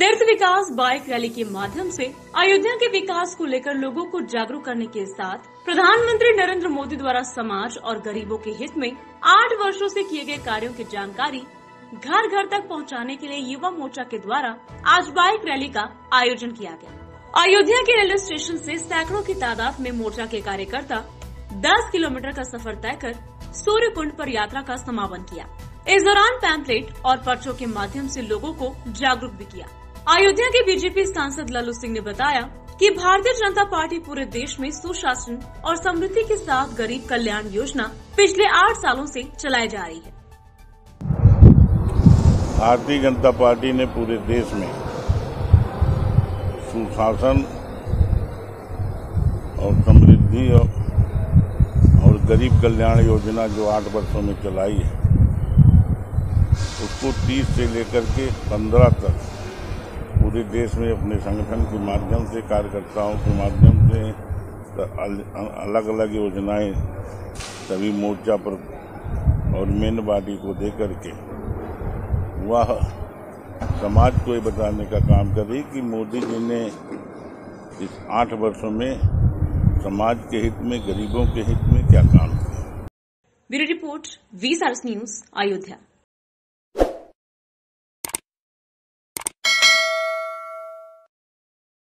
तीर्थ विकास bike rally के माध्यम से अयोध्या के विकास को लेकर लोगों को जागरूक करने के साथ प्रधानमंत्री नरेंद्र मोदी द्वारा समाज और गरीबों के हित में आठ वर्षों से किए गए कार्यों की जानकारी घर घर तक पहुँचाने के लिए युवा मोर्चा के द्वारा आज बाइक रैली का आयोजन किया गया। अयोध्या के रेलवे स्टेशन से सैकड़ों की तादाद में मोर्चा के कार्यकर्ता 10 किलोमीटर का सफ़र तय कर सूर्य कुंड पर यात्रा का समापन किया। इस दौरान पैम्पलेट और पर्चों के माध्यम से लोगों को जागरूक भी किया। अयोध्या के बीजेपी सांसद लल्लू सिंह ने बताया कि भारतीय जनता पार्टी पूरे देश में सुशासन और समृद्धि के साथ गरीब कल्याण योजना पिछले आठ सालों से चलाई जा रही है। भारतीय जनता पार्टी ने पूरे देश में सुशासन और समृद्धि और, और गरीब कल्याण योजना जो आठ वर्षों में चलाई है उसको 30 से लेकर के 15 तक पूरे देश में अपने संगठन के माध्यम से, कार्यकर्ताओं के माध्यम से अलग अलग योजनाएँ सभी मोर्चा पर और मेन बॉडी को दे करके वह समाज को ये बताने का काम कर कि मोदी जी ने इस आठ वर्षों में समाज के हित में, गरीबों के हित में क्या काम किया? Bureau report, V news, Ayodhya.